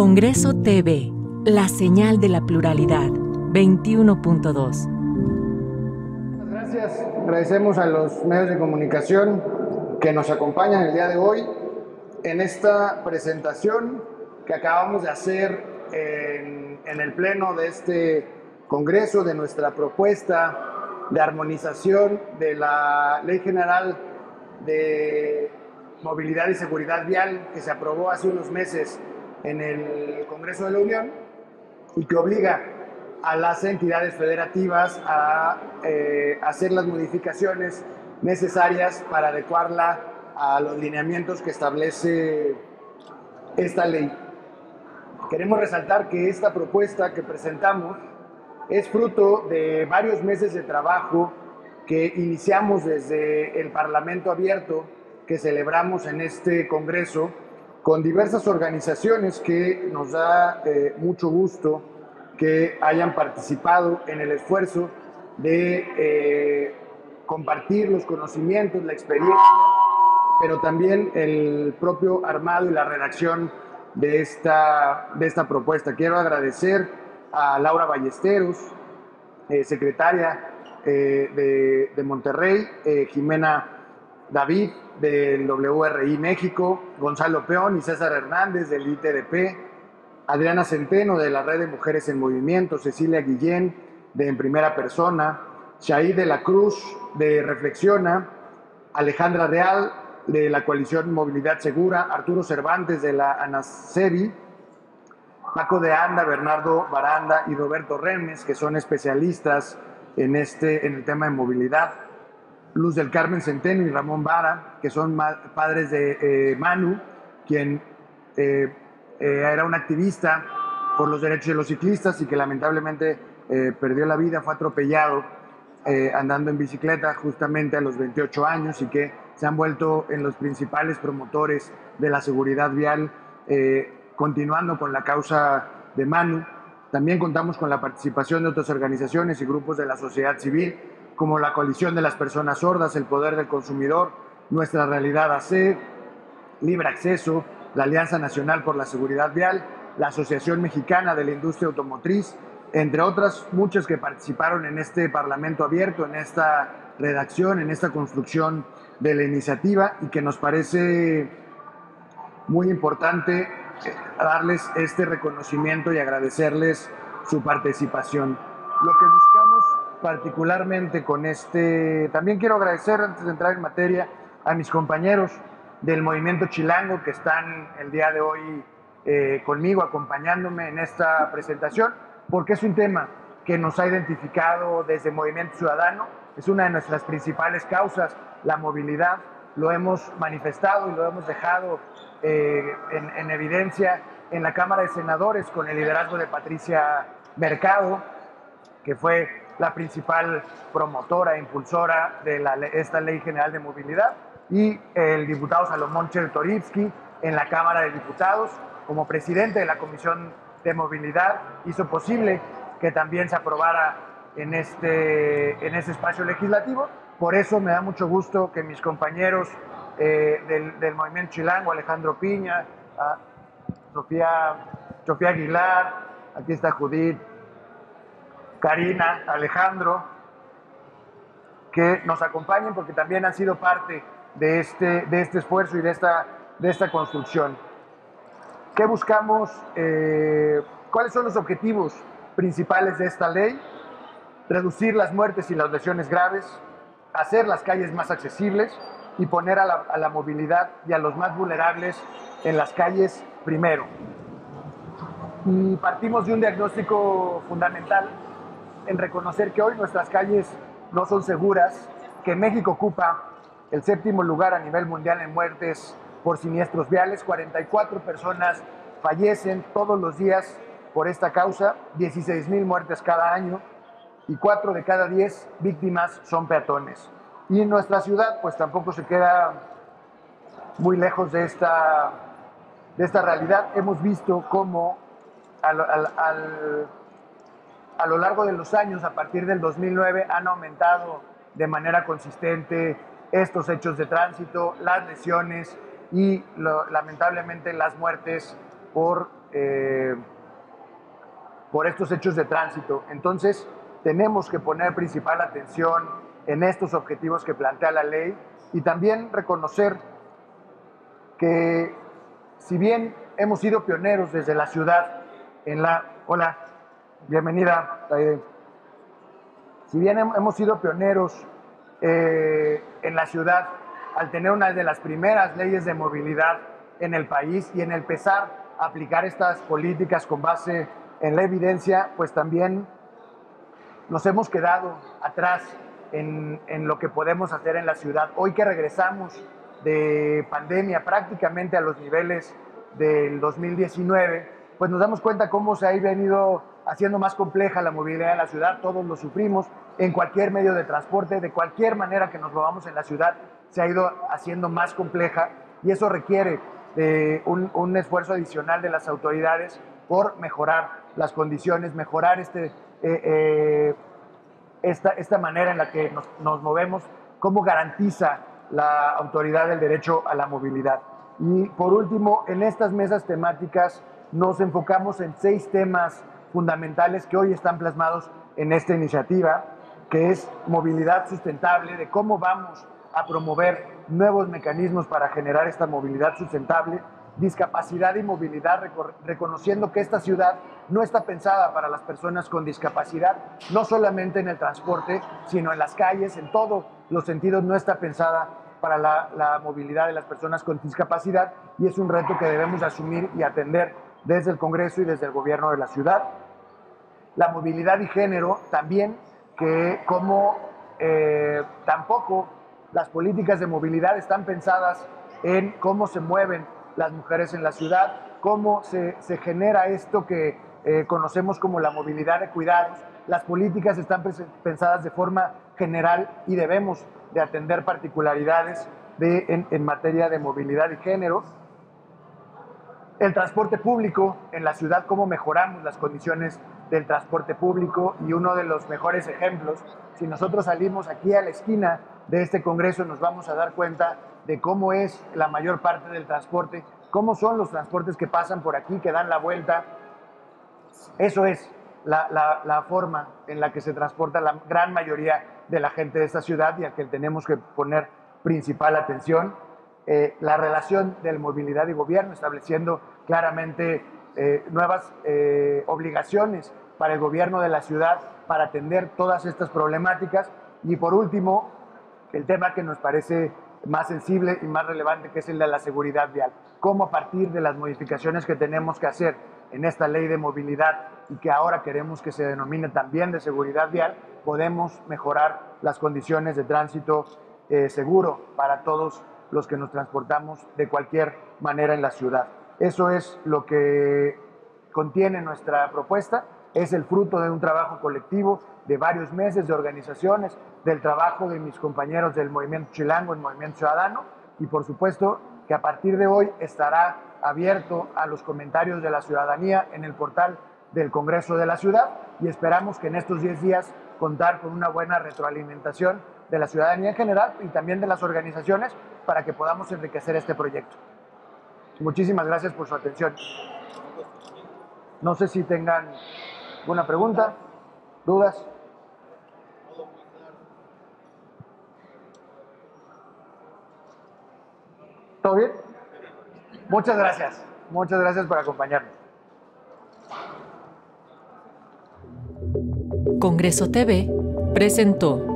Congreso TV, la señal de la pluralidad, 21.2. Muchas gracias. Agradecemos a los medios de comunicación que nos acompañan el día de hoy en esta presentación que acabamos de hacer en, en el pleno de este Congreso de nuestra propuesta de armonización de la Ley General de Movilidad y Seguridad Vial que se aprobó hace unos meses en el Congreso de la Unión y que obliga a las entidades federativas a eh, hacer las modificaciones necesarias para adecuarla a los lineamientos que establece esta ley. Queremos resaltar que esta propuesta que presentamos es fruto de varios meses de trabajo que iniciamos desde el Parlamento Abierto que celebramos en este Congreso con diversas organizaciones que nos da eh, mucho gusto que hayan participado en el esfuerzo de eh, compartir los conocimientos, la experiencia, pero también el propio armado y la redacción de esta, de esta propuesta. Quiero agradecer a Laura Ballesteros, eh, secretaria de, de, Monterrey, Jimena David del WRI México, Gonzalo Peón y César Hernández del ITDP, Adriana Centeno de la Red de Mujeres en Movimiento, Cecilia Guillén de En Primera Persona, Shaí de la Cruz de Reflexiona, Alejandra Real de la Coalición Movilidad Segura, Arturo Cervantes de la ANASEBI, Paco de Anda, Bernardo Baranda y Roberto Remes, que son especialistas en, este, en el tema de movilidad. Luz del Carmen Centeno y Ramón Vara, que son padres de eh, Manu, quien eh, eh, era un activista por los derechos de los ciclistas y que lamentablemente perdió la vida, fue atropellado andando en bicicleta justamente a los 28 años y que se han vuelto en los principales promotores de la seguridad vial, continuando con la causa de Manu. También contamos con la participación de otras organizaciones y grupos de la sociedad civil como la coalición de las personas sordas, el poder del consumidor, nuestra realidad AC, libre acceso, la Alianza Nacional por la Seguridad Vial, la Asociación Mexicana de la Industria Automotriz, entre otras muchas que participaron en este Parlamento abierto, en esta redacción, en esta construcción de la iniciativa y que nos parece muy importante eh, darles este reconocimiento y agradecerles su participación. Lo que particularmente con este... También quiero agradecer, antes de entrar en materia, a mis compañeros del movimiento chilango que están el día de hoy eh, conmigo, acompañándome en esta presentación, porque es un tema que nos ha identificado desde Movimiento Ciudadano, es una de nuestras principales causas, la movilidad, lo hemos manifestado y lo hemos dejado eh, en, en evidencia en la Cámara de Senadores con el liderazgo de Patricia Mercado, que fue la principal promotora e impulsora de esta Ley General de Movilidad, y el diputado Salomón Chertorivsky en la Cámara de Diputados, como presidente de la Comisión de Movilidad, hizo posible que también se aprobara en este, en este espacio legislativo. Por eso me da mucho gusto que mis compañeros eh, del, del, Movimiento Chilango, Alejandro Piña, Sofía, Sofía Aguilar, aquí está Judith Karina, Alejandro, que nos acompañen porque también han sido parte de este, de este esfuerzo y de esta, de esta construcción. ¿Qué buscamos? Eh, ¿Cuáles son los objetivos principales de esta ley? Reducir las muertes y las lesiones graves, hacer las calles más accesibles y poner a la, a la movilidad y a los más vulnerables en las calles primero. Y partimos de un diagnóstico fundamental en reconocer que hoy nuestras calles no son seguras, que México ocupa el séptimo lugar a nivel mundial en muertes por siniestros viales, 44 personas fallecen todos los días por esta causa, 16 mil muertes cada año y 4 de cada 10 víctimas son peatones. Y en nuestra ciudad pues tampoco se queda muy lejos de esta, de esta realidad. Hemos visto cómo al, al a lo largo de los años, a partir del 2009, han aumentado de manera consistente estos hechos de tránsito, las lesiones y lamentablemente las muertes por eh, por estos hechos de tránsito. Entonces, tenemos que poner principal atención en estos objetivos que plantea la ley y también reconocer que si bien hemos sido pioneros desde la ciudad en la... Hola, bienvenida. Si bien hemos sido pioneros eh, en la ciudad al tener una de las primeras leyes de movilidad en el país y en empezar a aplicar estas políticas con base en la evidencia, pues también nos hemos quedado atrás en, en, lo que podemos hacer en la ciudad. Hoy que regresamos de pandemia prácticamente a los niveles del 2019, pues nos damos cuenta cómo se ha venido haciendo más compleja la movilidad en la ciudad, todos lo sufrimos, en cualquier medio de transporte, de cualquier manera que nos movamos en la ciudad, se ha ido haciendo más compleja y eso requiere de un, un esfuerzo adicional de las autoridades por mejorar las condiciones, mejorar este, eh, eh, esta, esta manera en la que nos, nos movemos, cómo garantiza la autoridad del derecho a la movilidad. Y por último, en estas mesas temáticas nos enfocamos en seis temas fundamentales que hoy están plasmados en esta iniciativa, que es movilidad sustentable, de cómo vamos a promover nuevos mecanismos para generar esta movilidad sustentable, discapacidad y movilidad, reconociendo que esta ciudad no está pensada para las personas con discapacidad, no solamente en el transporte, sino en las calles, en todos los sentidos, no está pensada para la, la, movilidad de las personas con discapacidad y es un reto que debemos asumir y atender desde el Congreso y desde el gobierno de la ciudad. La movilidad y género también, que como eh, tampoco las políticas de movilidad están pensadas en cómo se mueven las mujeres en la ciudad, cómo se, se genera esto que eh, conocemos como la movilidad de cuidados. Las políticas están pensadas de forma general y debemos de atender particularidades de, en, en materia de movilidad y género. El transporte público en la ciudad, cómo mejoramos las condiciones del transporte público y uno de los mejores ejemplos, si nosotros salimos aquí a la esquina de este Congreso nos vamos a dar cuenta de cómo es la mayor parte del transporte, cómo son los transportes que pasan por aquí, que dan la vuelta. Eso es la, forma en la que se transporta la gran mayoría de la gente de esta ciudad y a que tenemos que poner principal atención. Eh, la relación de movilidad y gobierno, estableciendo claramente eh, nuevas eh, obligaciones para el gobierno de la ciudad para atender todas estas problemáticas. Y por último, el tema que nos parece más sensible y más relevante, que es el de la seguridad vial. Cómo a partir de las modificaciones que tenemos que hacer en esta ley de movilidad y que ahora queremos que se denomine también de seguridad vial, podemos mejorar las condiciones de tránsito eh, seguro para todos los que nos transportamos de cualquier manera en la ciudad. Eso es lo que contiene nuestra propuesta, es el fruto de un trabajo colectivo de varios meses de organizaciones, del trabajo de mis compañeros del Movimiento Chilango, el Movimiento Ciudadano, y por supuesto que a partir de hoy estará abierto a los comentarios de la ciudadanía en el portal del Congreso de la Ciudad. Y esperamos que en estos 10 días contar con una buena retroalimentación de la ciudadanía en general y también de las organizaciones para que podamos enriquecer este proyecto. Muchísimas gracias por su atención. No sé si tengan alguna pregunta, dudas. ¿Todo bien? Muchas gracias. Muchas gracias por acompañarnos. Congreso TV presentó